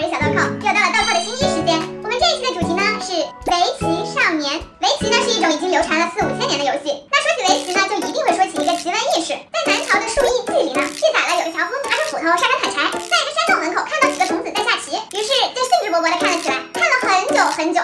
我是小豆蔻，又到了豆蔻的新衣时间。我们这一期的主题呢是围棋少年。围棋呢是一种已经流传了四五千年的游戏。那说起围棋呢，就一定会说起一个奇闻异事。在南朝的《数亿记》里呢，记载了有一条夫拿着斧头上山砍柴，在一个山洞门口看到几个童子在下棋，于是就兴致勃勃地看了起来，看了很久很久。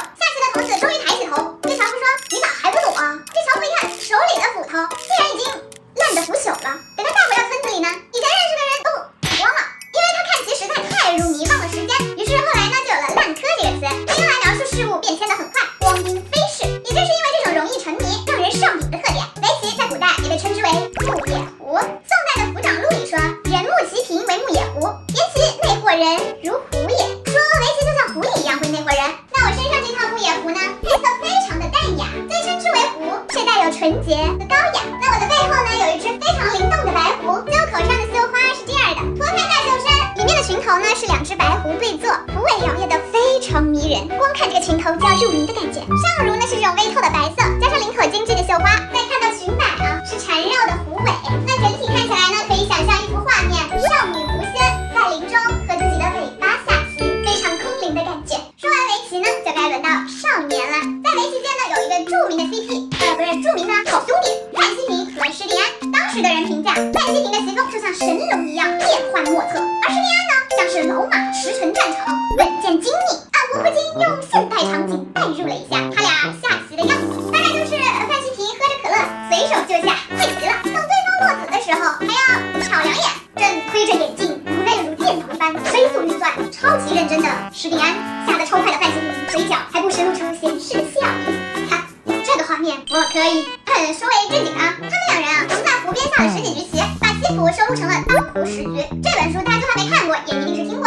入迷的感觉。上襦呢是这种微透的白色，加上领口精致的绣花，再看到裙摆啊是缠绕的狐尾，那整体看起来呢可以想象一幅画面，少女狐仙在林中和自己的尾巴下棋，非常空灵的感觉。说完围棋呢，就该轮到少年了。在围棋界呢有一个著名的 CP，呃不是著名的好兄弟范希平和施蒂安。当时的人评价范希平的棋风就像神龙一样变幻莫测，而施蒂安呢像是老马驰骋战场，稳健精密。我不禁用现代场景代入了一下他俩下棋的样子，大概就是范希平喝着可乐随手就下，太极了。等对方落子的时候还要瞟两眼，正推着眼镜如泪如电筒般飞速运算，超级认真的施蒂安下得超快的范希平，嘴角还不时露出闲适的笑意。看这个画面，我可以很说为正经啊。他们两人啊，同在湖边下了十几局棋，把棋谱收录成了《当湖十局》。这本书大家就算没看过，也一定是听过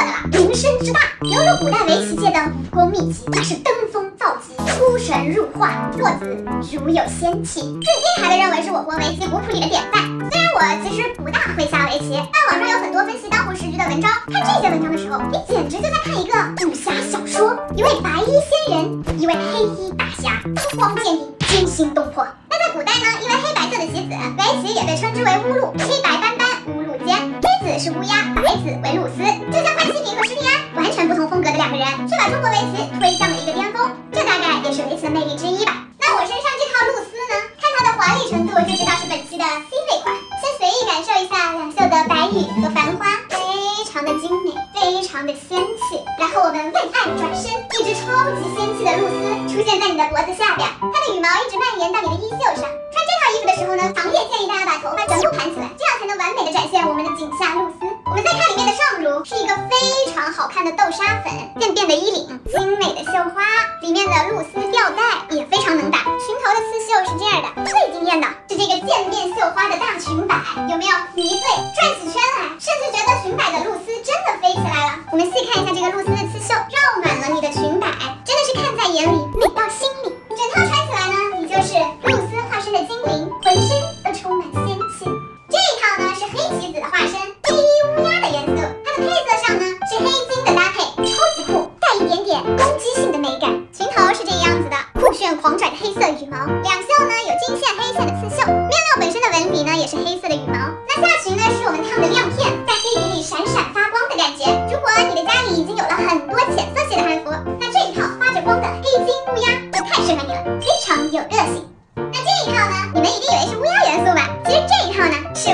的了，名声之大，犹如古代围棋界的武功秘籍，那是登峰造极，出神入化，落子如有仙气，至今还被认为是我国围棋古谱里的典范。虽然我其实不大会下围棋，但网上有很多分析当红时局的文章，看这些文章的时候，你简直就在看一个武侠小说，一位白衣仙人，一位黑衣大侠，刀光剑影，惊心动魄。那在古代呢，因为黑白色的棋子，围棋也被称之为乌鹿，黑白斑斑，乌鹿尖。黑子是乌鸦，白子为鹿丝，就像范希延到你的衣袖上。穿这套衣服的时候呢，强烈建议大家把头发全部盘起来，这样才能完美的展现我们的颈下露丝。我们再看里面的上襦，是一个非常好看的豆沙粉，渐变的衣领，精美的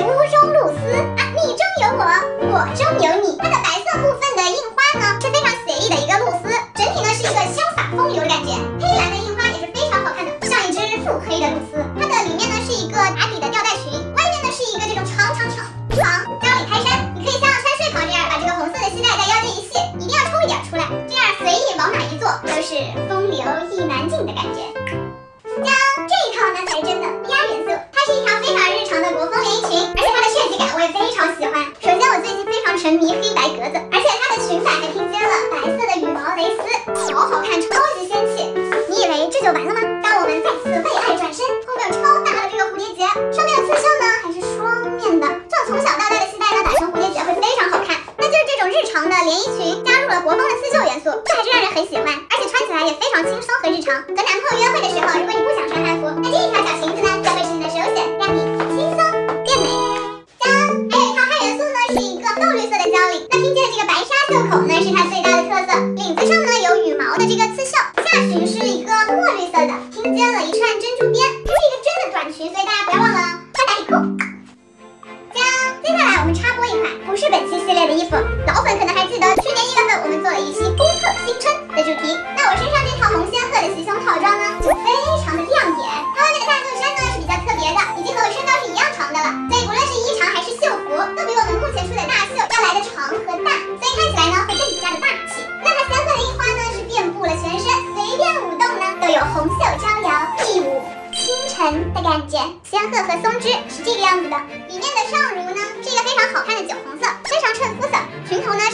套和男朋友约会的时候，如果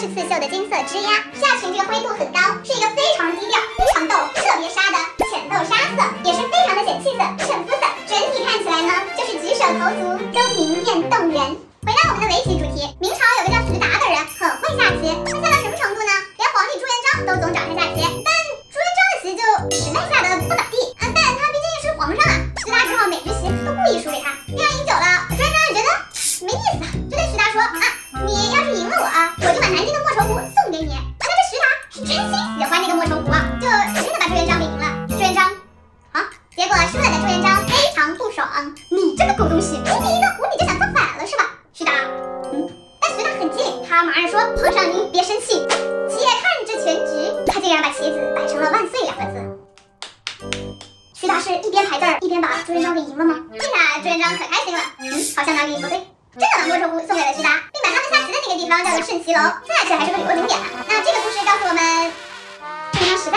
是刺绣的金色枝桠，下裙这个灰度很高，是一个非常低调、非常逗、特别沙的浅豆沙色，也是非常的显气色、衬肤色。整体看起来呢，就是举手投足都明艳动人。回到我们的围棋主题，明朝有个叫徐达的人，很会下棋，会下到什么程度呢？连皇帝朱元璋都总找他下棋，但朱元璋的棋就实在下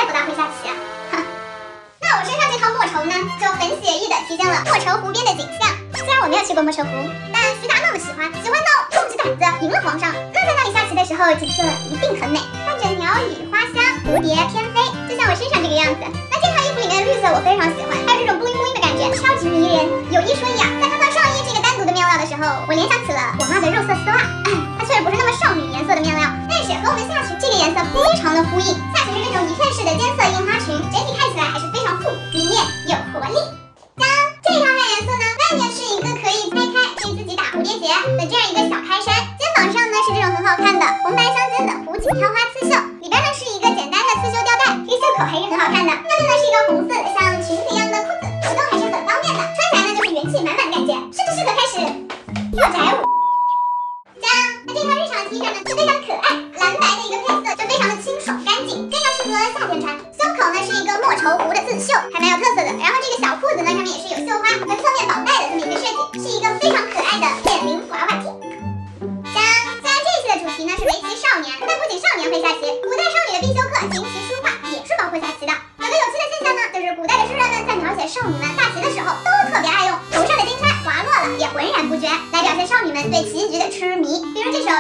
不大会下棋啊。哼，那我身上这套莫愁呢，就很写意的体现了莫愁湖边的景象。虽然我没有去过莫愁湖，但徐达那么喜欢，喜欢到壮起胆子赢了皇上，那在那里下棋的时候，景色一定很美，伴着鸟语花香，蝴蝶翩飞，就像我身上这个样子。那这套衣服里面的绿色我非常喜欢，还有这种布灵布灵的感觉，超级迷人。有一说一啊，在看到上衣这个单独的面料的时候，我联想起了我妈的肉色丝袜，裙这个颜色非常的呼应。下裙是这种一片式的尖色印花裙，整体看起来还是非常复古、明艳有活力。当这套看颜色呢，外面是一个可以拆开、可以自己打蝴蝶结的这样一个小开衫，肩膀上呢是这种很好看的红白相间的湖锦挑花刺绣，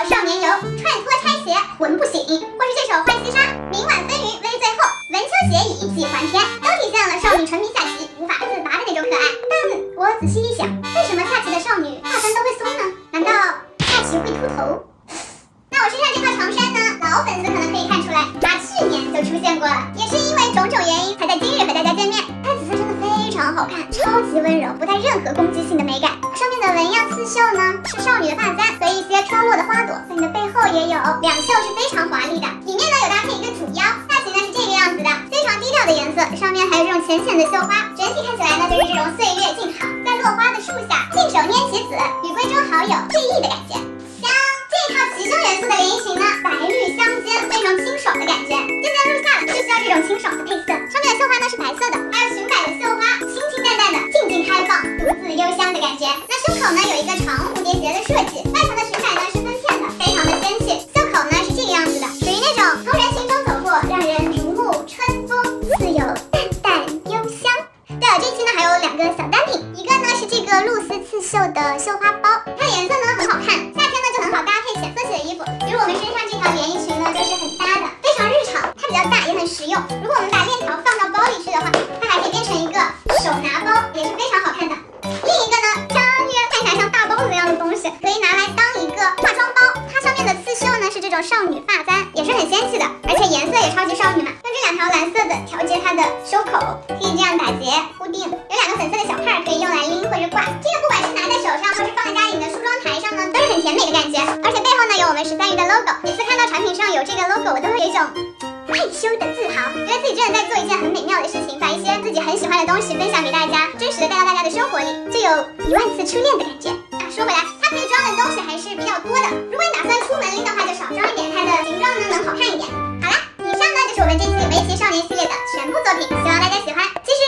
少年游》，串脱拆鞋魂不醒，或是这首《浣溪沙》，明晚纷纭微醉后，文秋斜倚几还天，都体现了少女沉迷下棋无法自拔的那种可爱。但我仔细一想，为什么下棋的少女发簪都会松呢？难道下棋会秃头？那我身上这套长衫呢，老粉丝可能可以看出来，它去年就出现过了，也是因为种种原因才在今日和大家见面。它紫色真的非常好看，超级温柔，不带任何攻击性的美感。的纹样刺绣呢，是少女的发簪和一些飘落的花朵，在你的背后也有，两袖是非常华丽的。里面呢有搭配一个主腰，下裙呢是这个样子的，非常低调的颜色，上面还有这种浅浅的绣花，整体看起来呢就是这种岁月静好，在落花的树下，信手拈棋子，与闺中好友可以拿来当一个化妆包，它上面的刺绣呢是这种少女发簪，也是很仙气的，而且颜色也超级少女嘛。用这两条蓝色的调节它的袖口，可以这样打结固定。有两个粉色的小帕儿可以用来拎或者挂，这个不管是拿在手上，或是放在家里的梳妆台上呢，都是很甜美的感觉。而且背后呢有我们十三鱼的 logo，每次看到产品上有这个 logo，我都会有一种害羞的自豪，觉得自己真的在做一件很美妙的事情，把一些自己很喜欢的东西分享给大家，真实的带到大家的生活里，就有一万次初恋的感觉。说回来，它可以装的东西还是比较多的，如果你打算出门拎的话，就少装一点，它的形状呢能好看一点。好啦，以上呢就是我们这期围棋少年系列的全部作品，希望大家喜欢。其实